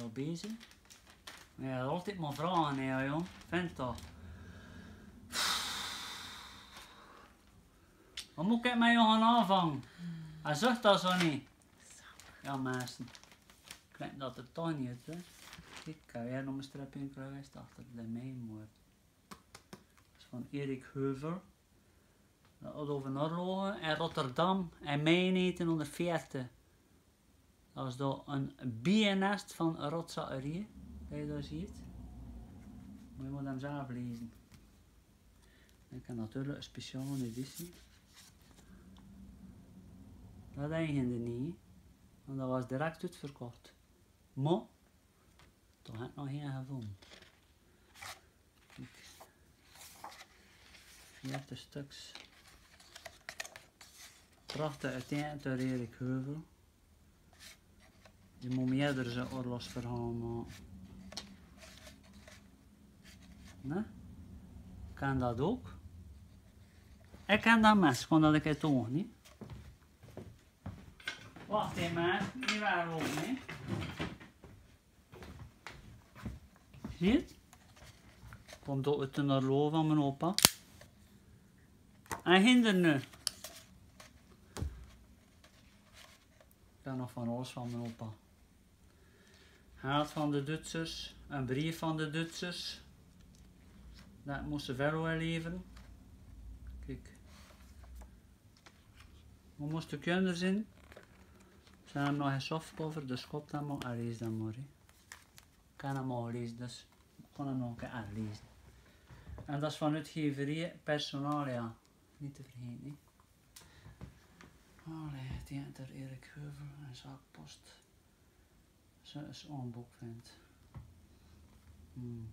Al bezig? Ja, altijd maar vragen, hè, joh. Vind dat. Wat moet ik met jou gaan aanvangen? Hij zegt dat zo niet. Ja, mensen. Ik denk dat het toch niet hè. Kijk, ik heb weer nog een strip in geweest achter de mijnmoord. Dat is van Erik Heuver. Dat was over Norlogen en Rotterdam en mei 1940. Dat was door een biennest van Rotzaerie. Dat je dat ziet. Maar je moet hem zelf lezen. Ik heb natuurlijk een speciale editie. Dat eigende niet, want dat was direct uitverkocht. Maar, toch heb ik nog geen gevonden. Kijk. 40 stuks. Prachtig uiteen door. Je moet meerdere zijn oorlogsverhaal. Nee? Kan dat ook? Ik ken dat mes, gewoon dat ik het toch niet. Wacht even, man. Niet waar nee. Zie het? Komt ook uit de Norlo van mijn opa. En hinder nu. Ik heb nog van alles van mijn opa. Haat van de Duitsers, een brief van de Duitsers. Dat moesten verder leveren. Kijk. Hoe moest de kinderen zijn? Ze hebben nog een softcover, dus kop dat maar en lees dat maar. Ik kan hem al lezen, dus ik kan hem keer aanlezen. En dat is van uitgeverij Personalia. Niet te vergeten, hè. Allee, theater Erik Heuvel en zaakpost. Is onboek vindt. Hmm.